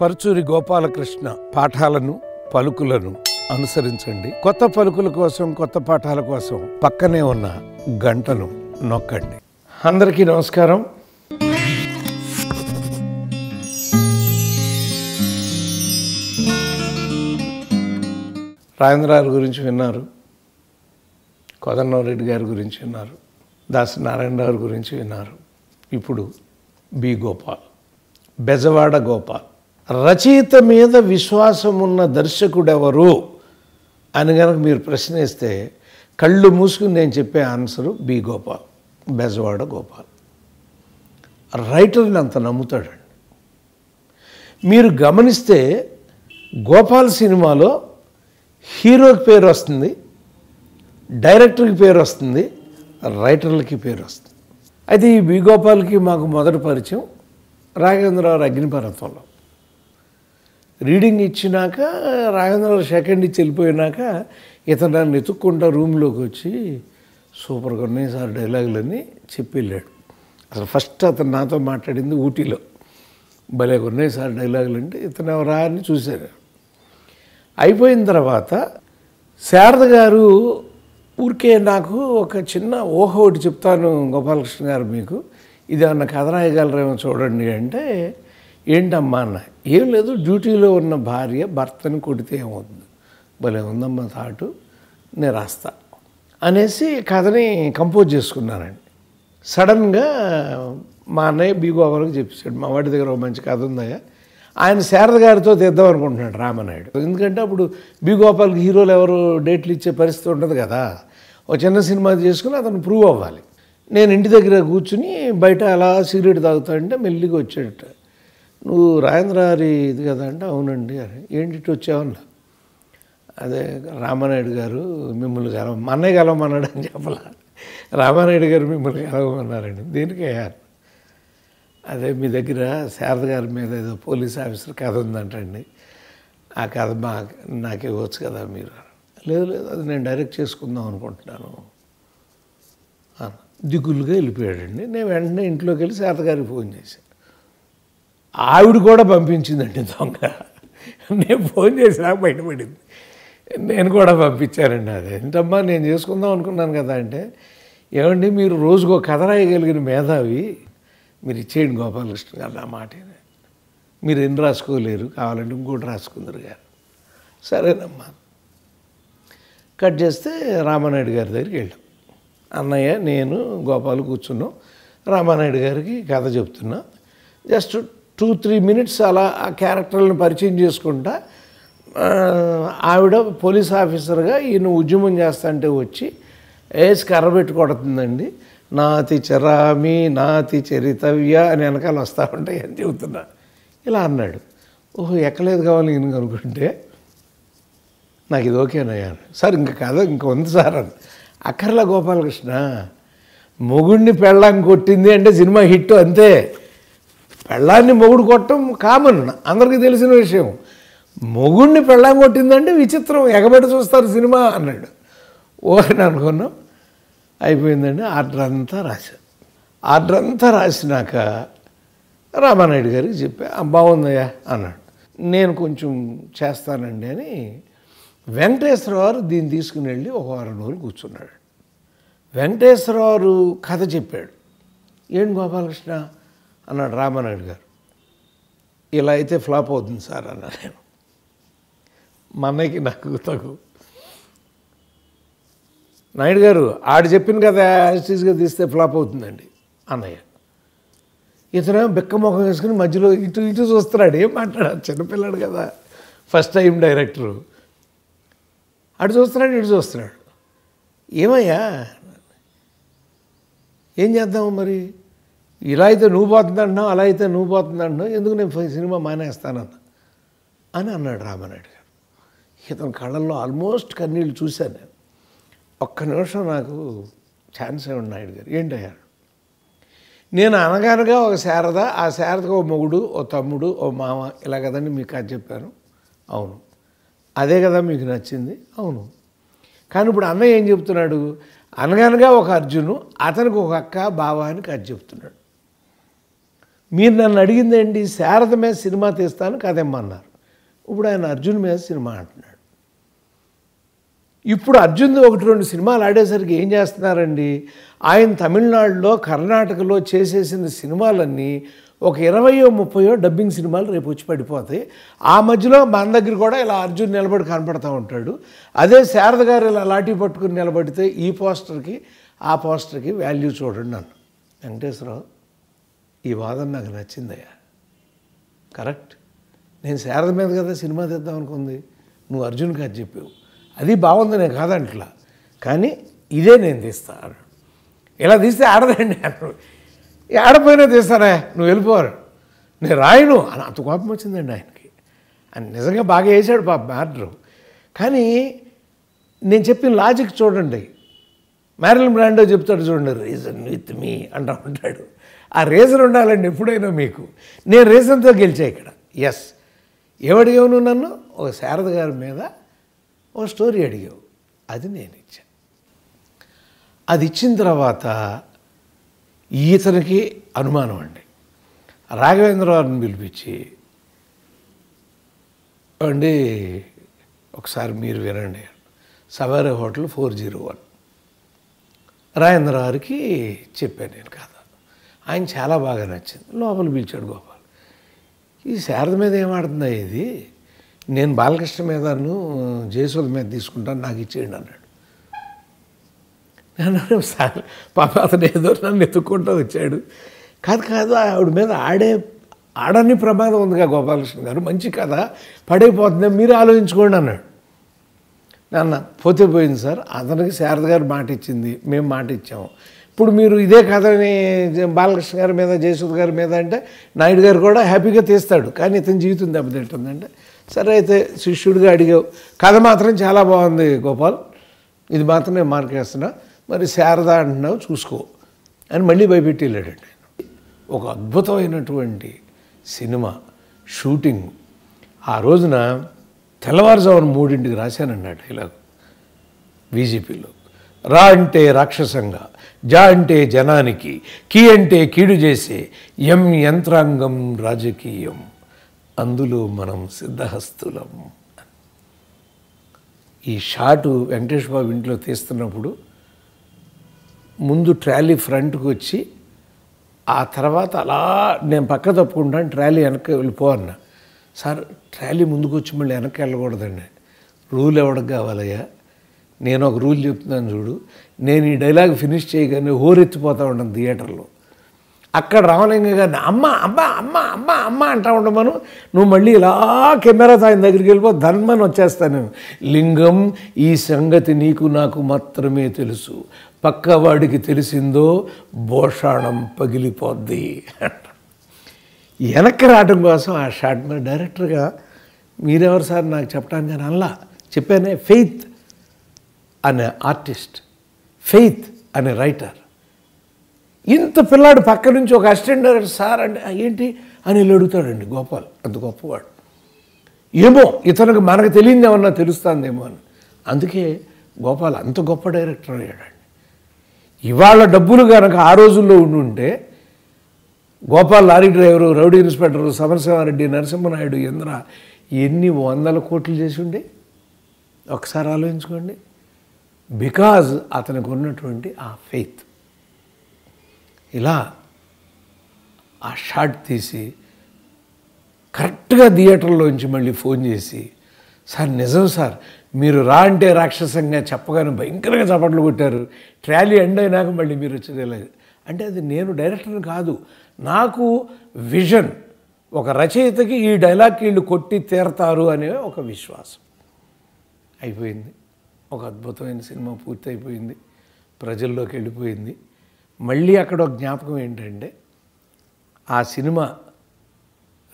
పరుచూరి గోపాలకృష్ణ పాఠాలను పలుకులను అనుసరించండి. కొత్త పలుకుల కోసం కొత్త పాఠాల కోసం పక్కనే ఉన్న గంటను నొక్కండి. అందరికీ నమస్కారం. రాజేంద్రరావు గురించి విన్నారు. కోదండరావు గారి గురించి విన్నారు. దాసి నారాయణరావు గురించి విన్నారు. ఇప్పుడు బి గోపాల్ బెజవాడ గోపాల్. రచయిత మీద విశ్వాసం ఉన్న దర్శకుడెవరు అని కనుక మీరు ప్రశ్నిస్తే కళ్ళు మూసుకుని నేను చెప్పే ఆన్సరు బి గోపాల్ బెజవాడ గోపాల్. రైటర్ని అంత నమ్ముతాడండి. మీరు గమనిస్తే గోపాల్ సినిమాలో హీరోకి పేరు వస్తుంది డైరెక్టర్కి పేరు వస్తుంది రైటర్లకి పేరు వస్తుంది. అయితే ఈ బి గోపాల్కి మాకు మొదటి పరిచయం రాఘవేంద్రరావు అగ్నిపర్వతంలో రీడింగ్ ఇచ్చినాక రాఘవేంద్రరావు సెకండ్ ఇచ్చి వెళ్ళిపోయినాక ఇతను నన్ను ఎత్తుక్కుంటా రూమ్లోకి వచ్చి సూపర్గా ఉన్నాయి సార్ డైలాగులన్నీ చెప్పి వెళ్ళాడు. అసలు ఫస్ట్ అతను నాతో మాట్లాడింది ఊటీలో. భలే ఉన్నాయి సార్ డైలాగులు అంటే ఇతను ఎవరా అని చూశాను అయిపోయిన తర్వాత శారద గారు ఊరికే నాకు ఒక చిన్న ఊహ ఒకటి చెప్తాను గోపాలకృష్ణ గారు మీకు. ఇది అన్న కథ రాయగలరేమో చూడండి అంటే ఏంటమ్మా అన్న? ఏం లేదు డ్యూటీలో ఉన్న భార్య భర్తని కొడితే ఏమవుతుంది? భలే ఉందమ్మా థాటు నేను రాస్తా అనేసి కథని కంపోజ్ చేసుకున్నానండి సడన్గా మా అన్నయ్య బీగోపాలకు చెప్పాడు మా వాడి దగ్గర ఒక మంచి కథ ఉందయ్యా ఆయన శారద గారితో తెద్దాం అనుకుంటున్నాడు రామనాయుడు. ఎందుకంటే అప్పుడు బి గోపాల్కి హీరోలు ఎవరు డేట్లు ఇచ్చే పరిస్థితి ఉండదు కదా ఒక చిన్న సినిమా చేసుకుని అతను ప్రూవ్ అవ్వాలి. నేను ఇంటి దగ్గర కూర్చుని బయట అలా సిగరెట్ తాగుతాడంటే మెల్లిగా వచ్చాడట నువ్వు రాజేంద్ర గారి ఇది కదా అంటే అవునండి అని. ఏంటి ఇటు వచ్చావన్నా? అదే రామానాయుడు గారు మిమ్మల్ని కలవ మా అన్నయ్య కలవమన్నాడు అని చెప్పలా. రామానాయుడు గారు మిమ్మల్ని కలవమన్నారండి. దేనికి అయ్యారు అదే మీ దగ్గర శారద గారి మీద ఏదో పోలీస్ ఆఫీసర్ కథ ఉందంటండి. ఆ కథ మా నాకు ఇవ్వచ్చు కదా మీరు? లేదు లేదు అది నేను డైరెక్ట్ చేసుకుందాం అనుకుంటున్నాను. దిగులుగా వెళ్ళిపోయాడండి. నేను వెంటనే ఇంట్లోకి వెళ్ళి శారద గారికి ఫోన్ చేశాను ఆవిడ కూడా పంపించిందండి దొంగ. నేను ఫోన్ చేసినా బయటపడింది. నేను కూడా పంపించానండి అది. ఏంటమ్మా నేను చేసుకుందాం అనుకున్నాను కదా అంటే ఏమండి మీరు రోజుకో కథ రాయగలిగిన మేధావి. మీరు ఇచ్చేయండి గోపాలకృష్ణ గారు నా మాట మీరు ఎన్ని రాసుకోలేరు కావాలంటే ఇంకోటి రాసుకుందరు గారు. సరేనమ్మా. కట్ చేస్తే రామానాయుడు గారి దగ్గరికి వెళ్ళాం. అన్నయ్య నేను గోపాలు కూర్చున్నాం. రామానాయుడు గారికి కథ చెప్తున్నా. జస్ట్ టూ త్రీ మినిట్స్ అలా ఆ క్యారెక్టర్లను పరిచయం చేసుకుంటా ఆవిడ పోలీస్ ఆఫీసర్గా ఈయన ఉద్యమం చేస్తాంటే వచ్చి ఏసి కర్ర పెట్టి కొడుతుందండి. నాతి చరామి నాతి చరితవ్య అని వెనకాల వస్తూ ఉంటాయి అని చెబుతున్నా. ఇలా అన్నాడు. ఓహో ఎక్కలేదు కావాలి ఈయన అనుకుంటే. నాకు ఇది ఓకేనయ్యా సార్ ఇంక కథ ఇంక ఉంది సార్ అని. అక్కర్ల గోపాలకృష్ణ మొగుడిని పెళ్ళాం కొట్టింది అంటే సినిమా హిట్ అంతే. పెళ్ళాన్ని మొగుడు కొట్టడం కామన్ అందరికీ తెలిసిన విషయం. మొగుడిని పెళ్ళాం కొట్టిందంటే విచిత్రం ఎగబెట్టి చూస్తారు సినిమా అన్నాడు. ఓ అనుకున్నాం. అయిపోయిందండి ఆర్డర్ అంతా రాశాను ఆర్డర్ అంతా రాసినాక రామానాయుడు గారికి చెప్పా బాగుందయ్యా అన్నాడు. నేను కొంచెం చేస్తానండి అని వెంకటేశ్వరరావు దీన్ని తీసుకుని వెళ్ళి ఒక వారం రోజులు కూర్చున్నాడు. వెంకటేశ్వరరావు కథ చెప్పాడు. ఏంటి గోపాలకృష్ణ? అన్నాడు రామనాయుడు గారు. ఇలా అయితే ఫ్లాప్ అవుతుంది సార్ అన్నా నేను మా అన్నయ్యకి నాకు తగు. నాయుడు గారు ఆడు చెప్పిన కదా యాజిటీస్గా తీస్తే ఫ్లాప్ అవుతుందండి అన్నయ్య. ఇతను బిక్క ముఖం వేసుకుని మధ్యలో ఇటు ఇటు చూస్తున్నాడు ఏం మాట్లాడాడు చిన్నపిల్లాడు కదా ఫస్ట్ టైం డైరెక్టరు అటు చూస్తున్నాడు ఇటు చూస్తున్నాడు. ఏమయ్యా? ఏం చేద్దాము మరి? ఇలా అయితే నువ్వు పోతుందంటున్నావు అలా అయితే నువ్వు పోతుందంటున్నావు ఎందుకు నేను సినిమా మానేస్తానన్న అని అన్నాడు రామనాయుడు గారు. ఇతని కళ్ళల్లో ఆల్మోస్ట్ కన్నీళ్ళు చూశాను నేను. ఒక్క నిమిషం నాకు ఛాన్స్ ఇవ్వండి నాయుడు గారు. ఏంటయ్యా? నేను అనగానగా ఒక శారద ఆ శారదకు ఓ మొగుడు ఓ తమ్ముడు ఓ మామ ఇలా కదండి మీకు అది చెప్పాను. అవును. అదే కదా మీకు నచ్చింది? అవును. కానీ ఇప్పుడు అన్నయ్య ఏం చెప్తున్నాడు? అనగానగా ఒక అర్జును అతనికి ఒక అక్క బావ అని కథ చెప్తున్నాడు. మీరు నన్ను అడిగింది ఏంటి శారద మీద సినిమా తీస్తాను కదమ్మన్నారు ఇప్పుడు ఆయన అర్జున్ మీద సినిమా అంటున్నాడు. ఇప్పుడు అర్జున్ ఒకటి రెండు సినిమాలు ఆడేసరికి ఏం చేస్తున్నారండి? ఆయన తమిళనాడులో కర్ణాటకలో చేసేసిన సినిమాలన్నీ ఒక ఇరవయో ముప్పయో డబ్బింగ్ సినిమాలు రేపు వచ్చి పడిపోతాయి. ఆ మధ్యలో మన దగ్గర కూడా ఇలా అర్జున్ నిలబడి కనపడతా ఉంటాడు. అదే శారద గారు ఇలా లాఠీ పట్టుకుని నిలబడితే ఈ పోస్టర్కి ఆ పోస్టర్కి వాల్యూ చూడండి నన్ను. వెంకటేశ్వరరావు ఈ వాదన నాకు నచ్చిందయ్యా. కరెక్ట్. నేను శారద మీద కదా సినిమా తీద్దాం అనుకుంది. నువ్వు అర్జున్ కాదు చెప్పావు. అది బాగుంది నేను కాదంట్లా కానీ ఇదే నేను తీస్తా అన్నాడు. ఇలా తీస్తే ఆడదండి అన్నాడు. ఆడపోయినా తీస్తారా నువ్వు వెళ్ళిపోరు నేను రాయను అని అంత కోపం వచ్చిందండి ఆయనకి. ఆయన నిజంగా బాగా వేసాడు పాప మ్యాటర్. కానీ నేను చెప్పిన లాజిక్ చూడండి. మ్యారిల్ బ్రాండో చెప్తాడు చూడండి రీజన్ విత్ మీ అంటూ ఉంటాడు. ఆ రీజన్ ఉండాలండి ఎప్పుడైనా మీకు. నేను రీజన్తో గెలిచా ఇక్కడ. ఎస్ ఏమడిగావు నన్ను? ఒక శారద గారి మీద ఒక స్టోరీ అడిగావు. అది నేను ఇచ్చా. అది ఇచ్చిన తర్వాత ఈతనికి అనుమానం అండి. రాఘవేంద్రరావుని పిలిపించి అండి ఒకసారి మీరు వినండి. సవారీ hotel four zero one. Rajendra గారికి చెప్పాను నేను కథ ఆయన చాలా బాగా నచ్చింది. లోపల పిలిచాడు గోపాల్. ఈ శారద మీద ఏమాడుతుందా ఇది? నేను బాలకృష్ణ మీదను జయసూద మీద తీసుకుంటాను నాకు ఇచ్చేయండి అన్నాడు. నేను సార్ పాప అతను ఏదో నన్ను ఎత్తుక్కుంటూ వచ్చాడు. కాదు కాదు ఆవిడ మీద ఆడే ఆడని ప్రమాదం ఉందిగా గోపాలకృష్ణ గారు. మంచి కథ. పడైపోతుంది మీరు ఆలోచించుకోండి అన్నాడు. నాన్న పోతే పోయింది సార్. అతనికి శారద గారు మాట ఇచ్చింది మేము మాట ఇచ్చాము ఇప్పుడు మీరు ఇదే కథని బాలకృష్ణ గారి మీద జయసూద్ గారి మీద అంటే నాయుడు గారు కూడా హ్యాపీగా తీస్తాడు. కానీ ఇతని జీవితం దెబ్బతింటుందంటే సరే అయితే శిష్యుడిగా అడిగావు కథ మాత్రం చాలా బాగుంది గోపాల్. ఇది మాత్రం నేను మార్కేస్తున్నా మరి శారద అంటున్నావు చూసుకో అని మళ్ళీ భయపెట్టి వెళ్ళాడండి ఒక అద్భుతమైనటువంటి సినిమా షూటింగ్. ఆ రోజున తెల్లవారుజామున మూడింటికి రాశానండి ఇలా బీజేపీలో. రా అంటే రాక్షసంగా జా అంటే జనానికి కీ అంటే కీడు చేసే ఎం యంత్రాంగం రాజకీయం. అందులో మనం సిద్ధహస్తులం. ఈ షాటు వెంకటేష్ బాబు ఇంట్లో తీస్తున్నప్పుడు ముందు ట్రాలీ ఫ్రంట్కి వచ్చి ఆ తర్వాత అలా నేను పక్క తప్పుకుంటాను ట్రాలీ వెనక్కి వెళ్ళిపో అన్న. సార్ ట్రాలీ ముందుకు వచ్చి మళ్ళీ వెనక్కి వెళ్ళకూడదండి. రూల్ ఎవరికి కావాలయ్యా? నేను ఒక రూల్ చెప్తున్నాను చూడు. నేను ఈ డైలాగ్ ఫినిష్ చేయగానే హోరెత్తిపోతూ ఉంటాను థియేటర్లో. అక్కడ రామలింగ గారిని అమ్మ అమ్మ అమ్మ అమ్మ అమ్మ అంటా ఉండమను నువ్వు మళ్ళీ ఇలా కెమెరా ఆయన దగ్గరికి వెళ్ళిపో ధన్మని వచ్చేస్తాను లింగం ఈ సంగతి నీకు నాకు మాత్రమే తెలుసు. పక్కవాడికి తెలిసిందో భోషాణం పగిలిపోద్ది. వెనక్కి రావడం కోసం ఆ షాట్ మీద డైరెక్టర్గా మీరెవరు సార్ నాకు చెప్పడానికి అని అల్లా చెప్పానే ఫెయిత్ అనే ఆర్టిస్ట్ ఫెయిత్ అనే రైటర్. ఇంత పిల్లాడు పక్క నుంచి ఒక అసిస్టెంట్ డైరెక్టర్ సార్ అంటే ఏంటి? అని వెళ్ళి అడుగుతాడండి గోపాల్ అంత గొప్పవాడు. ఏమో ఇతనికి మనకు తెలియదు ఏమన్నా తెలుస్తుందేమో అని. అందుకే గోపాల్ అంత గొప్ప డైరెక్టర్ అయ్యాడండి. ఇవాళ డబ్బులు కనుక ఆ రోజుల్లో ఉండి ఉంటే Gopal lorry driver rowdy inspector Samarasimha Reddy Narasimha Naidu Indra ఎన్ని వందల కోట్లు చేసి ఉండే? ఒకసారి ఆలోచించుకోండి. బికాజ్ అతనికి ఉన్నటువంటి ఆ ఫెయిత్. ఇలా ఆ షాట్ తీసి కరెక్ట్గా థియేటర్లోంచి మళ్ళీ ఫోన్ చేసి సార్ నిజం సార్ మీరు రా అంటే రాక్షసంగా చెప్పగానే భయంకరంగా చప్పట్లు కొట్టారు. ట్రాలీ ఎండ్ అయినాక మళ్ళీ మీరు వచ్చేది అంటే అది నేను డైరెక్టర్ని కాదు. నాకు విజన్ ఒక రచయితకి ఈ డైలాగ్ వీళ్ళు కొట్టి తీరతారు అనే ఒక విశ్వాసం. అయిపోయింది. ఒక అద్భుతమైన సినిమా పూర్తయిపోయింది ప్రజల్లోకి వెళ్ళిపోయింది. మళ్ళీ అక్కడ ఒక జ్ఞాపకం ఏంటంటే ఆ సినిమా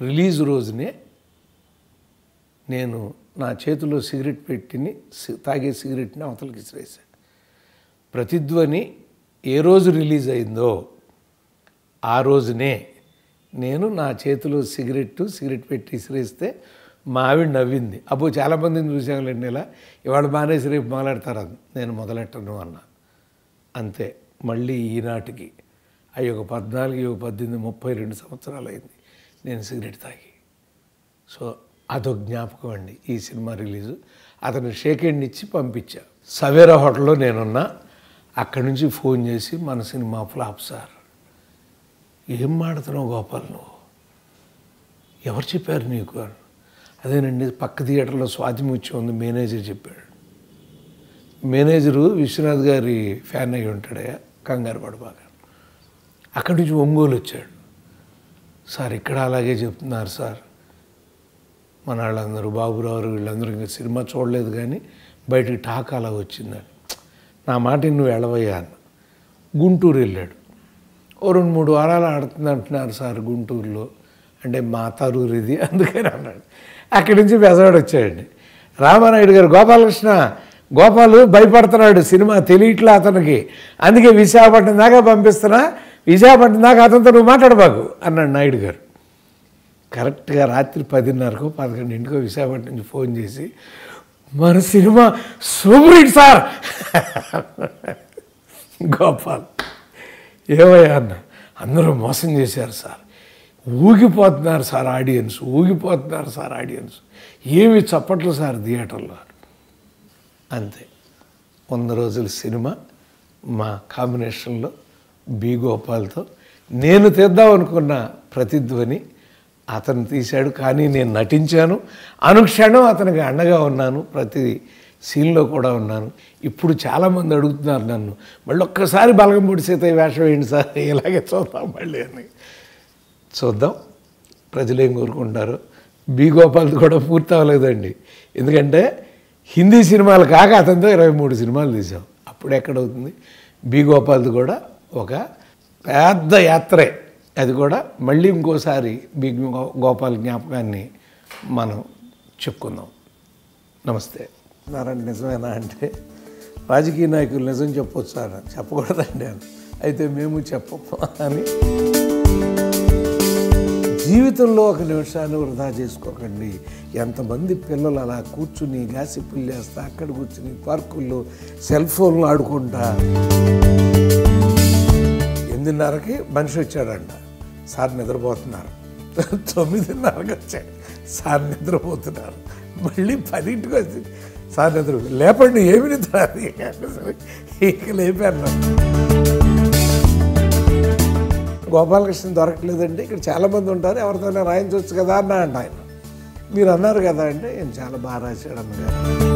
రిలీజ్ రోజునే నేను నా చేతిలో సిగరెట్ పెట్టిని సి- తాగే సిగరెట్ని అవతలకి విసిరేసాను ప్రతిధ్వని ఏ రోజు రిలీజ్ అయిందో ఆ రోజునే నేను నా చేతిలో సిగరెట్ సిగరెట్ పెట్టి విసిరేస్తే మా ఆవిడ నవ్వింది. అబ్బో చాలామందిని చూసాంలేండి ఇలా. ఇవాళ మానేసి రేపు మొదలెడతారు అది. నేను మొదలెట్టను అన్నా. అంతే. మళ్ళీ ఈనాటికి. అవి ఒక పద్నాలుగు ఒక పద్దెనిమిది ముప్పై రెండు సంవత్సరాలు అయింది. నేను సిగరెట్ తాగి. సో అదొక జ్ఞాపకం అండి. ఈ సినిమా రిలీజు. అతను షేక్ హ్యాండ్ ఇచ్చి పంపించా. సవేరా హోటల్లో నేనున్నా. అక్కడి నుంచి ఫోన్ చేసి మన సినిమా ఫ్లాప్ సార్. ఏం మాడుతున్నావు గోపాల్ నువ్వు? ఎవరు చెప్పారు నీకు? అని అదేనండి పక్క థియేటర్లో స్వాతిముత్యం ఉంది మేనేజర్ చెప్పాడు. మేనేజరు విశ్వనాథ్ గారి ఫ్యాన్ అయి ఉంటాడయ్యా కంగారు బాగా. అక్కడి నుంచి ఒంగోలు వచ్చాడు. సార్ ఇక్కడ అలాగే చెప్తున్నారు సార్. మన వాళ్ళందరూ బాబురావు వీళ్ళందరూ ఇంకా సినిమా చూడలేదు కానీ బయటికి టాక్ అలా వచ్చిందని. నా మాట నువ్వు వెళ్ళవయ్యా అన్న. గుంటూరు వెళ్ళాడు. ఓ రెండు మూడు వారాలు ఆడుతుంది అంటున్నారు సార్ గుంటూరులో. అంటే మా తరూరు ఇది అందుకని అన్నాడు. అక్కడి నుంచి బెజవాడ వచ్చాడండి. రామానాయుడు గారు గోపాలకృష్ణ గోపాలు భయపడుతున్నాడు సినిమా తెలియట్లా అతనికి. అందుకే విశాఖపట్నం దాకా పంపిస్తున్నా విశాఖపట్నం దాకా అతనితో నువ్వు మాట్లాడబాకు అన్నాడు నాయుడు గారు. కరెక్ట్గా రాత్రి పదిన్నరకు పదకొండింటికో విశాఖపట్నం నుంచి ఫోన్ చేసి మన cinema super hit sir. Gopal ఏమయ్యా అన్న అందరూ మోసం చేశారు సార్. ఊగిపోతున్నారు సార్ ఆడియన్స్ ఊగిపోతున్నారు సార్ ఆడియన్స్. ఏమి చప్పట్లు సార్ థియేటర్లో? అంతే. వంద రోజుల సినిమా మా కాంబినేషన్లో బి గోపాల్తో. నేను తీద్దాం అనుకున్న ప్రతిధ్వని అతను తీశాడు కానీ నేను నటించాను. అనుక్షణం అతనికి అండగా ఉన్నాను ప్రతి సీన్లో కూడా ఉన్నాను. ఇప్పుడు చాలామంది అడుగుతున్నారు నన్ను మళ్ళీ ఒక్కసారి బలగంపూడి సీతయ్య వేషం వేయండి సార్ ఇలాగే చూద్దాం మళ్ళీ అని. చూద్దాం. ప్రజలు ఏం కోరుకుంటారు? బి. గోపాల్ది కూడా పూర్తి అవ్వలేదండి. ఎందుకంటే హిందీ సినిమాలు కాక అతనితో ఇరవై మూడు సినిమాలు తీసాం అప్పుడు ఎక్కడవుతుంది? బి. గోపాల్ది కూడా ఒక పెద్ద యాత్రే. అది కూడా మళ్ళీ ఇంకోసారి బి. గో- గోపాల్ జ్ఞాపకాన్ని మనం చెప్పుకుందాం. నమస్తే. నారాయణ నిజమేనా అంటే రాజకీయ నాయకులు నిజం చెప్పొచ్చు అని చెప్పకూడదండి. అయితే మేము చెప్పము అని జీవితంలో ఒక నిమిషాన్ని వృధా చేసుకోకండి. ఎంతమంది పిల్లలు అలా కూర్చుని గాసి చేస్తా అక్కడ కూర్చుని పార్కుల్లో సెల్ ఫోన్లు ఆడుకుంటా. ఎనిమిదిన్నరకి మనిషి వచ్చాడంట. సార్ నిద్రపోతున్నారు. తొమ్మిదిన్నరకి వచ్చాడు సార్ నిద్రపోతున్నారు. మళ్ళీ పదింటికి వచ్చి సార్ నిద్ర లేపండి ఏమి నిద్ర? ఇక లేపారు గోపాలకృష్ణ దొరకలేదండి ఇక్కడ చాలామంది ఉంటారు. ఎవరితోనే రాయించవచ్చు కదా అన్నా అంట ఆయన. మీరు అన్నారు కదా అంటే నేను చాలా బాగా రాశాడు అన్నగారు